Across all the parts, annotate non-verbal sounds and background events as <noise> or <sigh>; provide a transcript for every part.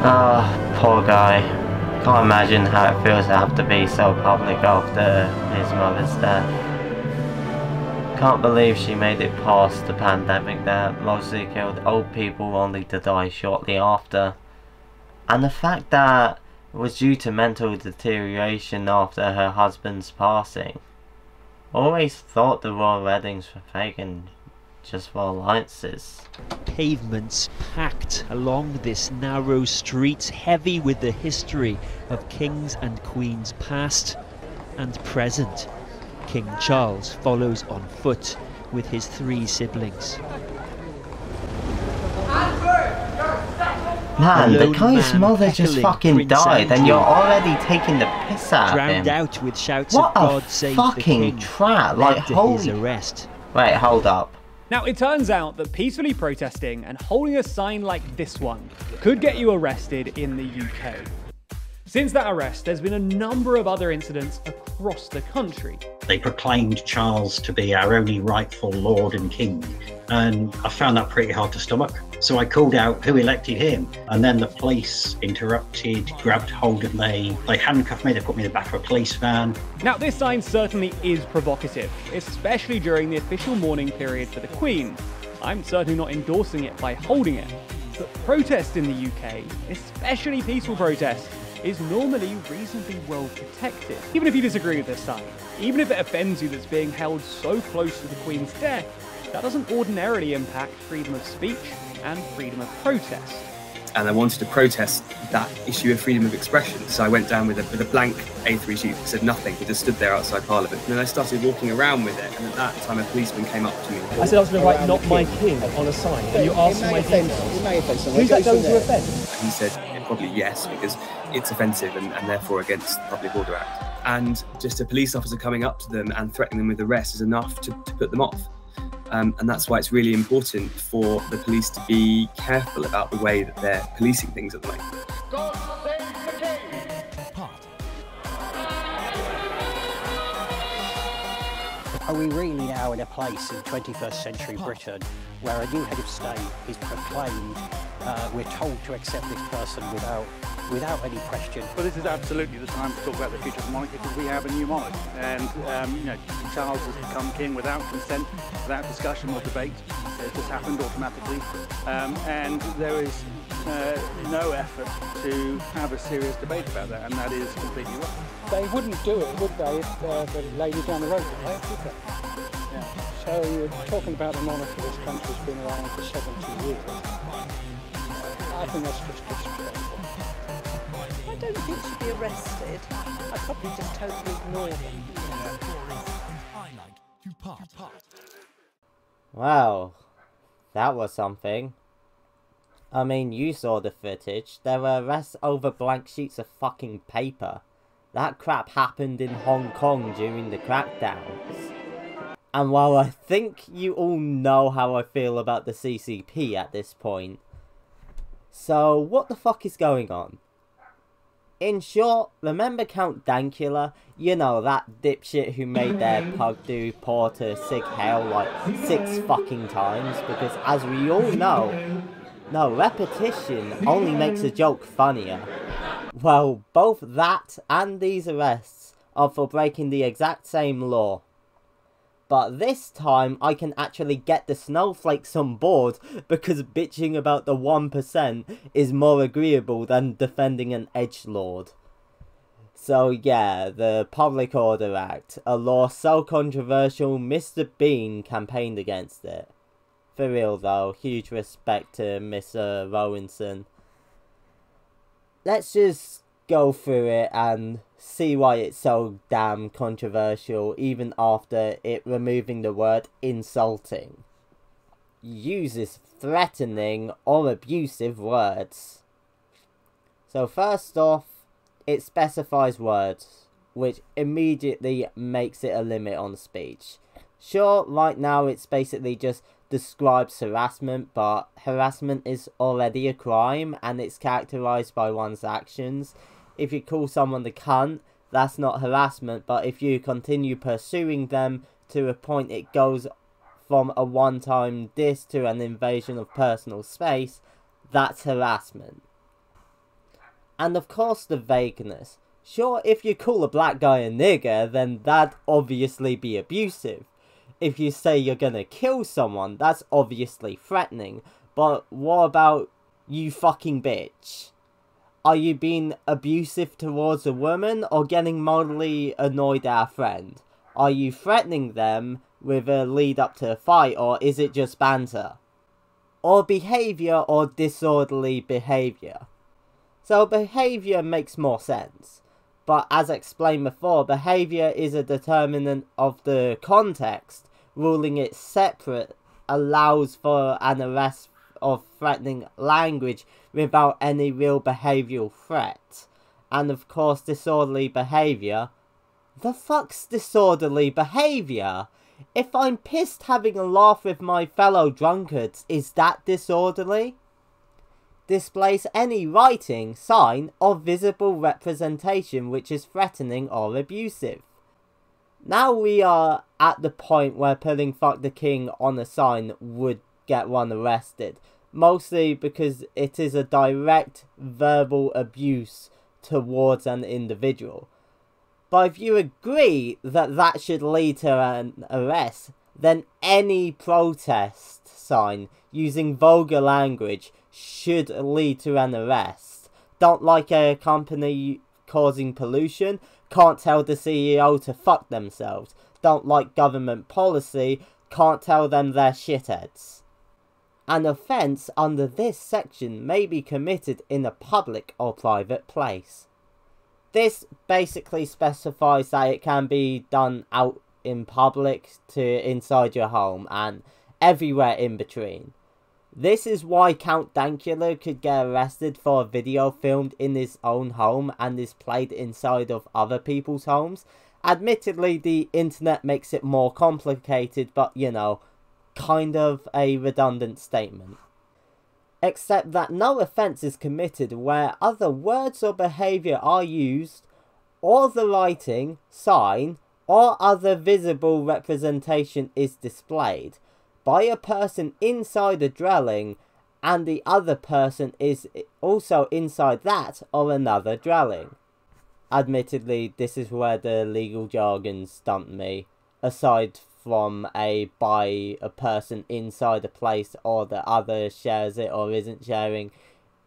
Oh, poor guy. Can't imagine how it feels to have to be so public after his mother's death. Can't believe she made it past the pandemic that mostly killed old people only to die shortly after. And the fact that it was due to mental deterioration after her husband's passing. Always thought the royal weddings were fake and just for alliances. Pavements packed along this narrow street, heavy with the history of kings and queens past and present. King Charles follows on foot with his three siblings. Man, the guy's mother just fucking Prince died and you're already taking the piss out of him. out with shouts What of a God save the fucking king. led like, his holy- arrest. Wait, hold up. Now, it turns out that peacefully protesting and holding a sign like this one could get you arrested in the UK. Since that arrest, there's been a number of other incidents across the country. They proclaimed Charles to be our only rightful Lord and King, and I found that pretty hard to stomach. So I called out who elected him, and then the police interrupted, grabbed hold of me, they handcuffed me, they put me in the back of a police van. Now, this sign certainly is provocative, especially during the official mourning period for the Queen. I'm certainly not endorsing it by holding it. But protest in the UK, especially peaceful protest, is normally reasonably well protected. Even if you disagree with this sign, even if it offends you that's being held so close to the Queen's death, that doesn't ordinarily impact freedom of speech and freedom of protest. and I wanted to protest that issue of freedom of expression. So I went down with a, with a blank A3 sheet, said nothing, and just stood there outside Parliament. And then I started walking around with it, and at that time a policeman came up to me. I said I was going to write "Not My King" on a sign, and you asked for my details. Who's that going to offend? He said yeah, probably yes, because it's offensive and, and therefore against the Public Order Act. And just a police officer coming up to them and threatening them with arrest is enough to, to put them off. Um, and that's why it's really important for the police to be careful about the way that they're policing things at the moment. Are we really now in a place in 21st century Britain where a new head of state is proclaimed? Uh, we're told to accept this person without without any question. Well, this is absolutely the time to talk about the future of the monarchy because we have a new monarch. And, um, you know, Charles has become king without consent, without discussion or debate. It just happened automatically. Um, and there is uh, no effort to have a serious debate about that, and that is completely wrong. They wouldn't do it, would they, if uh, the lady down the road? Would they? Yeah. So you're talking about the monarchy, this country's been around for 70 years. I think that's just disrespectful. I don't think she'd be arrested. I'd probably just totally ignore them. Wow, that was something. I mean, you saw the footage. There were arrests over blank sheets of fucking paper. That crap happened in Hong Kong during the crackdowns. And while I think you all know how I feel about the CCP at this point, so what the fuck is going on? In short, remember Count Dankula? You know, that dipshit who made their <laughs> pug do Porter Sieg Heil like six fucking times? Because as we all know, no, repetition only makes a joke funnier. Well, both that and these arrests are for breaking the exact same law. But this time I can actually get the snowflakes on board because bitching about the 1% is more agreeable than defending an edgelord. So yeah, the Public Order Act, a law so controversial Mr. Bean campaigned against it. For real though, huge respect to Mr. Rowanson. Let's just go through it and see why it's so damn controversial even after it removing the word insulting. Uses threatening or abusive words. So first off, it specifies words, which immediately makes it a limit on speech. Sure, right now it's basically just describes harassment, but harassment is already a crime and it's characterized by one's actions. If you call someone the cunt, that's not harassment, but if you continue pursuing them to a point it goes from a one time diss to an invasion of personal space, that's harassment. And of course the vagueness. Sure, if you call a black guy a nigger, then that'd obviously be abusive. If you say you're gonna kill someone, that's obviously threatening. But what about you fucking bitch? Are you being abusive towards a woman or getting mildly annoyed at a friend? Are you threatening them with a lead up to a fight or is it just banter? Or behaviour or disorderly behaviour? So behaviour makes more sense. But as explained before, behaviour is a determinant of the context, ruling it separate allows for an arrest of threatening language without any real behavioural threat. And of course, disorderly behaviour. The fuck's disorderly behaviour? If I'm pissed having a laugh with my fellow drunkards, is that disorderly? Displays any writing, sign, or visible representation which is threatening or abusive. Now we are at the point where putting fuck the king on a sign would get one arrested. Mostly because it is a direct verbal abuse towards an individual. But if you agree that that should lead to an arrest, then any protest sign using vulgar language should lead to an arrest. Don't like a company causing pollution, can't tell the CEO to fuck themselves. Don't like government policy, can't tell them they're shitheads. An offence under this section may be committed in a public or private place. This basically specifies that it can be done out in public to inside your home and everywhere in between. This is why Count Dankula could get arrested for a video filmed in his own home and is played inside of other people's homes. Admittedly, the internet makes it more complicated, but you know, kind of a redundant statement. Except that no offence is committed where other words or behaviour are used, or the writing, sign, or other visible representation is displayed by a person inside a dwelling and the other person is also inside that or another dwelling. Admittedly, this is where the legal jargon stumped me, aside from a by a person inside a place or the other shares it or isn't sharing.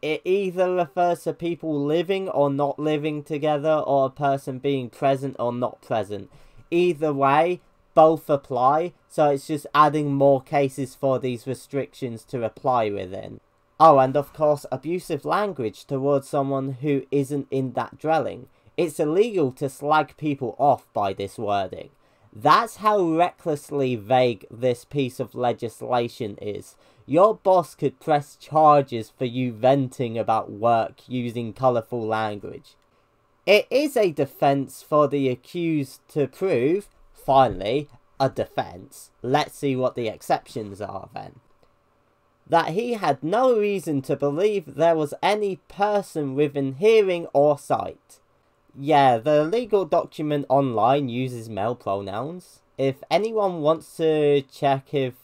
It either refers to people living or not living together or a person being present or not present. Either way, both apply, so it's just adding more cases for these restrictions to apply within. Oh, and of course, abusive language towards someone who isn't in that dwelling. It's illegal to slag people off by this wording. That's how recklessly vague this piece of legislation is. Your boss could press charges for you venting about work using colourful language. It is a defence for the accused to prove, finally, a defence. Let's see what the exceptions are then. That he had no reason to believe there was any person within hearing or sight yeah, the legal document online uses male pronouns. If anyone wants to check if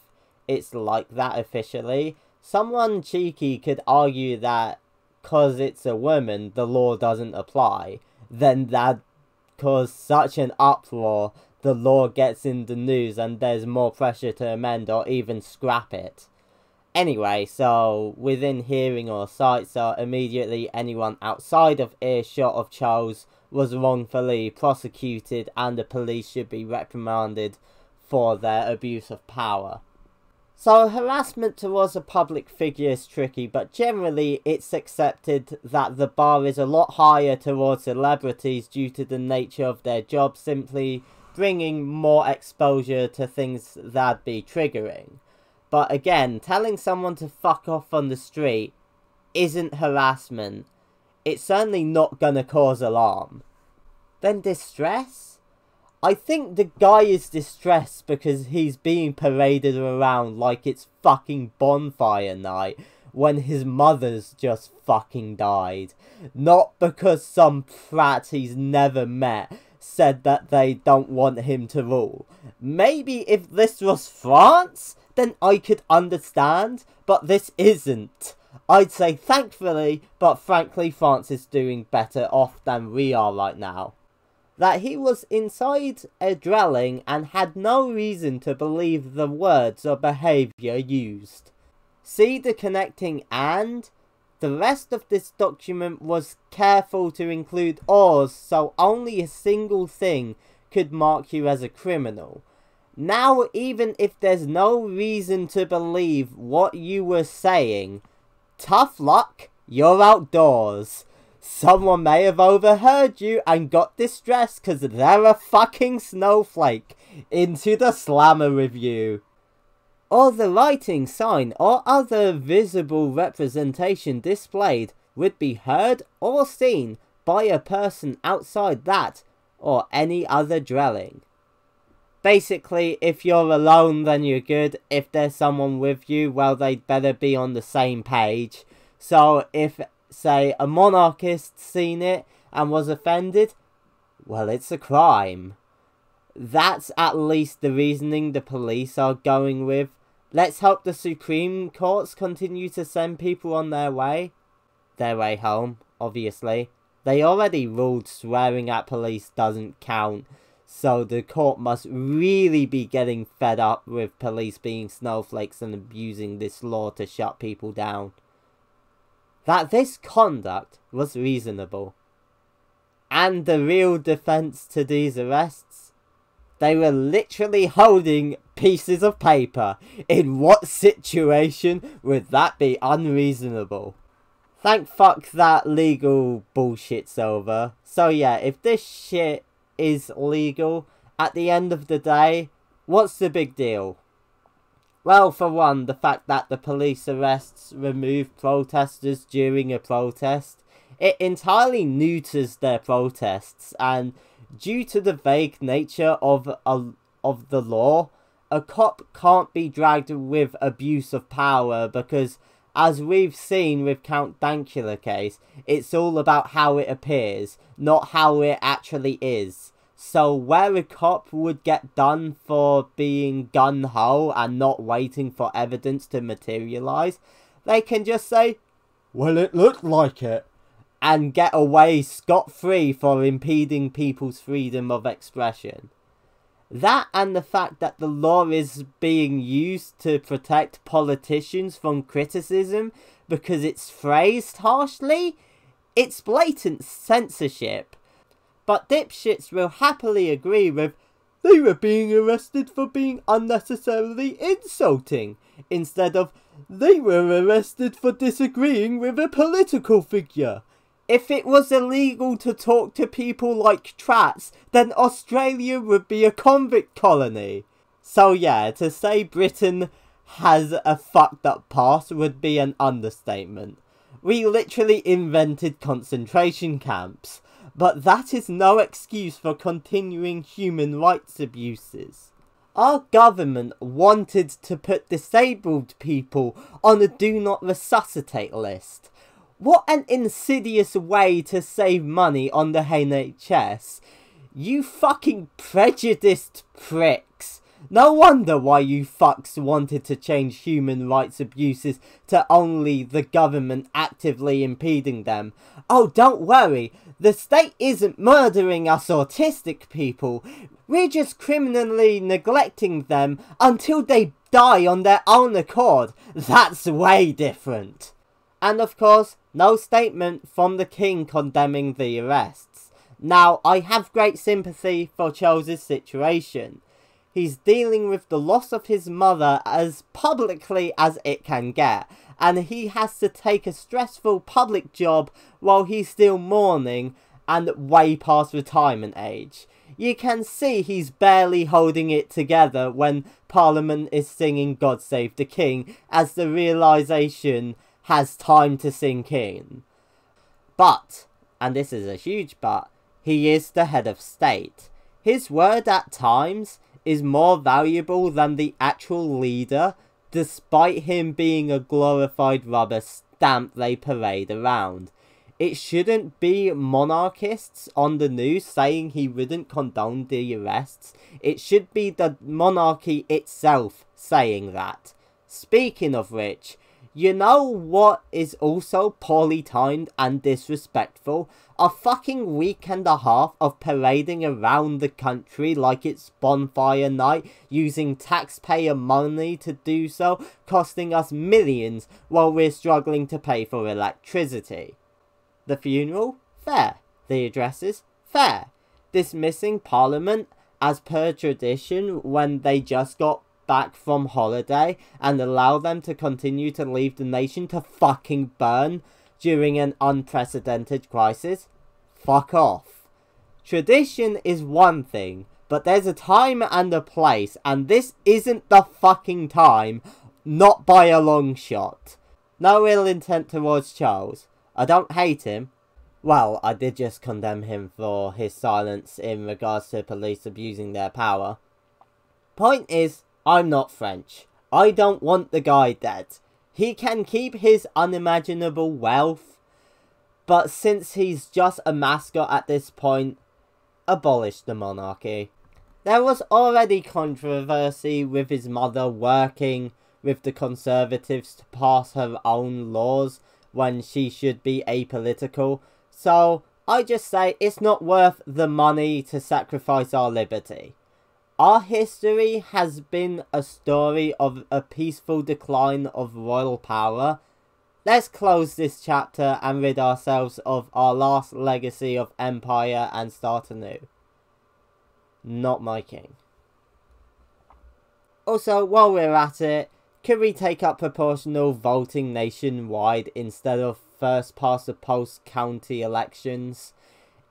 it's like that officially, someone cheeky could argue that because it's a woman, the law doesn't apply. Then that cause such an uproar, the law gets in the news and there's more pressure to amend or even scrap it. Anyway, so within hearing or sight, so immediately anyone outside of earshot of Charles was wrongfully prosecuted and the police should be reprimanded for their abuse of power. So harassment towards a public figure is tricky, but generally it's accepted that the bar is a lot higher towards celebrities due to the nature of their job simply bringing more exposure to things that'd be triggering. But again, telling someone to fuck off on the street isn't harassment it's certainly not gonna cause alarm. Then distress? I think the guy is distressed because he's being paraded around like it's fucking bonfire night when his mother's just fucking died. Not because some prat he's never met said that they don't want him to rule. Maybe if this was France, then I could understand, but this isn't. I'd say thankfully, but frankly France is doing better off than we are right now. That he was inside a dwelling and had no reason to believe the words or behaviour used. See the connecting and? The rest of this document was careful to include ors so only a single thing could mark you as a criminal. Now, even if there's no reason to believe what you were saying, tough luck, you're outdoors. Someone may have overheard you and got distressed because they're a fucking snowflake into the slammer review. Or the writing sign or other visible representation displayed would be heard or seen by a person outside that or any other dwelling. Basically, if you're alone, then you're good. If there's someone with you, well, they'd better be on the same page. So, if, say, a monarchist seen it and was offended, well, it's a crime. That's at least the reasoning the police are going with. Let's hope the Supreme Courts continue to send people on their way. Their way home, obviously. They already ruled swearing at police doesn't count, so the court must really be getting fed up with police being snowflakes and abusing this law to shut people down. That this conduct was reasonable. And the real defense to these arrests? They were literally holding pieces of paper. In what situation would that be unreasonable? Thank fuck that legal bullshit's over. So yeah, if this shit is legal, at the end of the day, what's the big deal? Well, for one, the fact that the police arrests remove protesters during a protest, it entirely neuters their protests, and due to the vague nature of a, of the law, a cop can't be dragged with abuse of power because as we've seen with Count Dankula case, it's all about how it appears, not how it actually is. So where a cop would get done for being gun-ho and not waiting for evidence to materialise, they can just say, well it looked like it, and get away scot-free for impeding people's freedom of expression. That and the fact that the law is being used to protect politicians from criticism because it's phrased harshly, it's blatant censorship. But dipshits will happily agree with they were being arrested for being unnecessarily insulting, instead of they were arrested for disagreeing with a political figure. If it was illegal to talk to people like trats, then Australia would be a convict colony. So yeah, to say Britain has a fucked up past would be an understatement. We literally invented concentration camps, but that is no excuse for continuing human rights abuses. Our government wanted to put disabled people on a do not resuscitate list, what an insidious way to save money on the NHS. You fucking prejudiced pricks. No wonder why you fucks wanted to change human rights abuses to only the government actively impeding them. Oh, don't worry. The state isn't murdering us autistic people. We're just criminally neglecting them until they die on their own accord. That's way different. And of course, no statement from the king condemning the arrests. Now, I have great sympathy for Charles's situation. He's dealing with the loss of his mother as publicly as it can get, and he has to take a stressful public job while he's still mourning and way past retirement age. You can see he's barely holding it together when Parliament is singing God Save the King as the realisation has time to sink in. But, and this is a huge but, he is the head of state. His word at times is more valuable than the actual leader, despite him being a glorified rubber stamp they parade around. It shouldn't be monarchists on the news saying he wouldn't condone the arrests. It should be the monarchy itself saying that. Speaking of which, You know what is also poorly timed and disrespectful? A fucking week and a half of parading around the country like it's bonfire night, using taxpayer money to do so, costing us millions while we're struggling to pay for electricity. The funeral? Fair. The addresses? Fair. Dismissing Parliament as per tradition when they just got back from holiday and allow them to continue to leave the nation to fucking burn during an unprecedented crisis? Fuck off. Tradition is one thing, but there's a time and a place, and this isn't the fucking time, not by a long shot. No ill intent towards Charles. I don't hate him. Well, I did just condemn him for his silence in regards to police abusing their power. Point is, I'm not French. I don't want the guy dead. He can keep his unimaginable wealth, but since he's just a mascot at this point, abolish the monarchy. There was already controversy with his mother working with the Conservatives to pass her own laws when she should be apolitical, so I just say it's not worth the money to sacrifice our liberty. Our history has been a story of a peaceful decline of royal power. Let's close this chapter and rid ourselves of our last legacy of empire and start anew. Not my king. Also, while we're at it, could we take up proportional voting nationwide instead of first past the post county elections?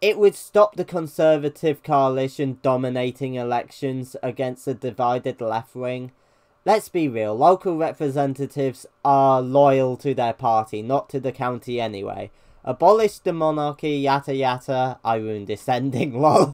It would stop the Conservative coalition dominating elections against a divided left wing. Let's be real, local representatives are loyal to their party, not to the county anyway. Abolish the monarchy, yata yata, I ruined descending, <laughs> lol.